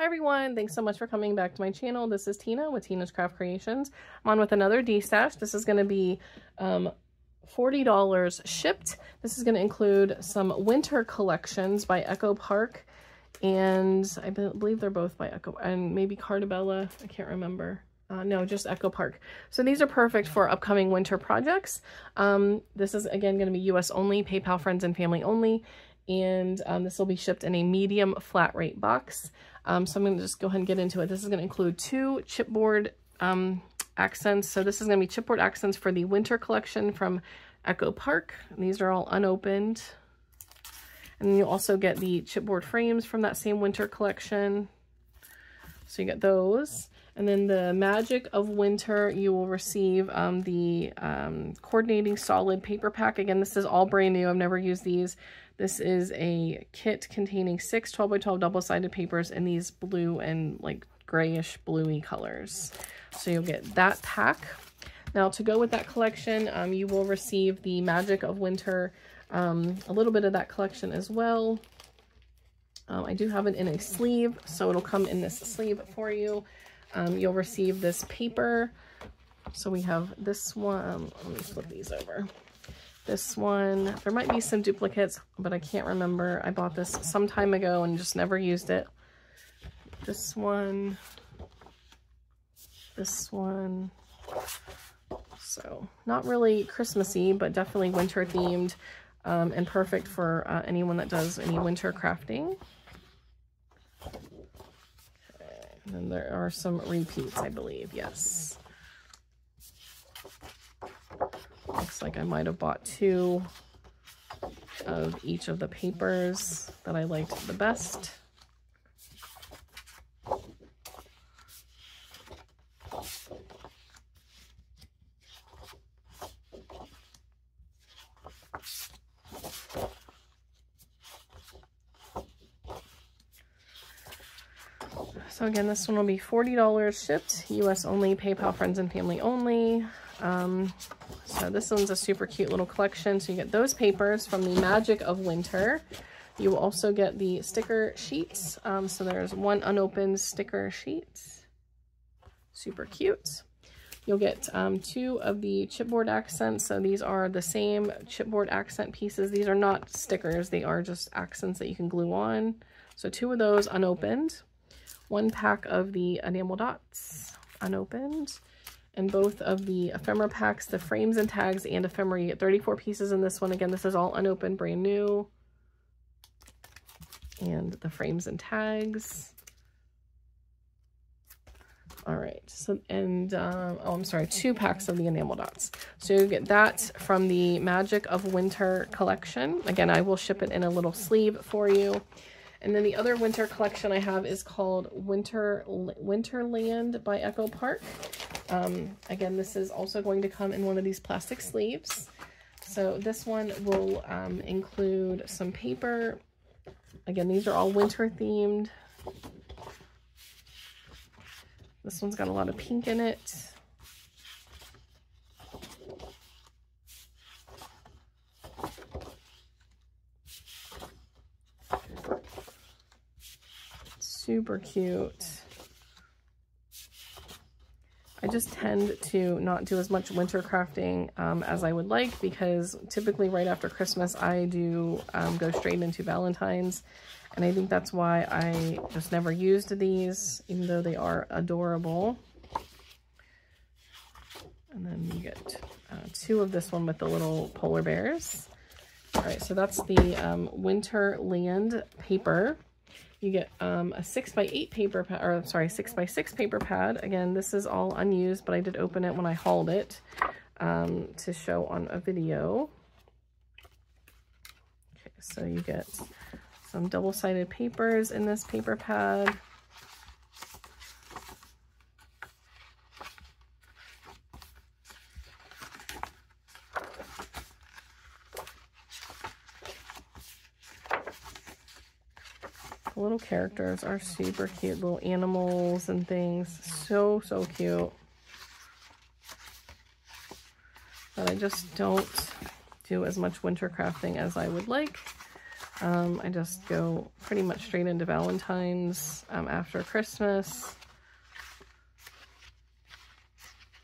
Hi everyone, thanks so much for coming back to my channel. This is Tina with Tina's Craft Creations. I'm on with another Destash. This is going to be um, $40 shipped. This is going to include some winter collections by Echo Park and I believe they're both by Echo and maybe Carta Bella. I can't remember. Uh, no, just Echo Park. So these are perfect for upcoming winter projects. Um, this is again going to be US only, PayPal friends and family only. And um, this will be shipped in a medium flat rate box. Um, so I'm going to just go ahead and get into it. This is going to include two chipboard um, accents. So this is going to be chipboard accents for the winter collection from Echo Park. And these are all unopened. And you'll also get the chipboard frames from that same winter collection. So you get those. And then the Magic of Winter, you will receive um, the um, coordinating solid paper pack. Again, this is all brand new. I've never used these. This is a kit containing six 12 by 12 double-sided papers in these blue and like grayish bluey colors. So you'll get that pack. Now to go with that collection, um, you will receive the Magic of Winter, um, a little bit of that collection as well. Um, I do have it in a sleeve, so it'll come in this sleeve for you. Um, you'll receive this paper. So we have this one. Let me flip these over. This one, there might be some duplicates, but I can't remember. I bought this some time ago and just never used it. This one, this one. So not really Christmassy, but definitely winter themed um, and perfect for uh, anyone that does any winter crafting. Okay. And then there are some repeats, I believe. Yes. Looks like I might have bought two of each of the papers that I liked the best. So again, this one will be $40 shipped, US only, PayPal friends and family only. Um, so this one's a super cute little collection. So you get those papers from the Magic of Winter. You will also get the sticker sheets. Um, so there's one unopened sticker sheet. Super cute. You'll get um, two of the chipboard accents. So these are the same chipboard accent pieces. These are not stickers. They are just accents that you can glue on. So two of those unopened. One pack of the enamel dots unopened and both of the ephemera packs, the frames and tags and ephemera. You get 34 pieces in this one. Again, this is all unopened, brand new. And the frames and tags. All right, so, and, um, oh, I'm sorry, two packs of the enamel dots. So you get that from the Magic of Winter collection. Again, I will ship it in a little sleeve for you. And then the other winter collection I have is called Winter Winterland by Echo Park. Um, again, this is also going to come in one of these plastic sleeves. So this one will um, include some paper. Again, these are all winter themed. This one's got a lot of pink in it. Super cute. I just tend to not do as much winter crafting um, as I would like because typically right after Christmas I do um, go straight into Valentine's and I think that's why I just never used these even though they are adorable. And then you get uh, two of this one with the little polar bears. All right, so that's the um, Winterland paper. You get um, a 6 by 8 paper pad, or sorry, 6 by 6 paper pad. Again, this is all unused, but I did open it when I hauled it um, to show on a video. Okay, so you get some double-sided papers in this paper pad. Little characters are super cute. Little animals and things. So, so cute. But I just don't do as much winter crafting as I would like. Um, I just go pretty much straight into Valentine's um, after Christmas.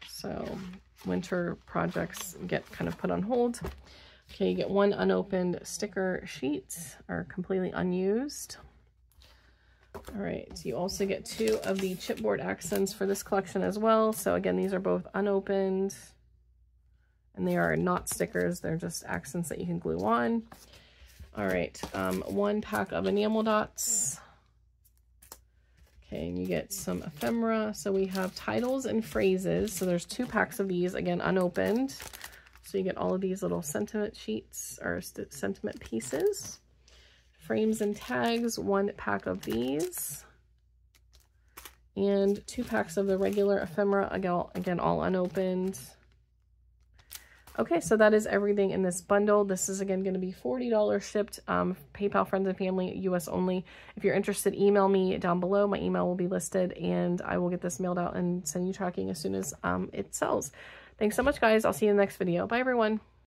So winter projects get kind of put on hold. Okay, you get one unopened sticker sheet, or completely unused. All right, you also get two of the chipboard accents for this collection as well. So again, these are both unopened and they are not stickers. They're just accents that you can glue on. All right, um, one pack of enamel dots. Okay, and you get some ephemera. So we have titles and phrases. So there's two packs of these, again, unopened. So you get all of these little sentiment sheets or sentiment pieces. Frames and tags, one pack of these. And two packs of the regular ephemera, again, all unopened. Okay, so that is everything in this bundle. This is, again, going to be $40 shipped, um, PayPal, friends and family, U.S. only. If you're interested, email me down below. My email will be listed, and I will get this mailed out and send you tracking as soon as um, it sells. Thanks so much, guys. I'll see you in the next video. Bye, everyone.